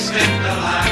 twist the line.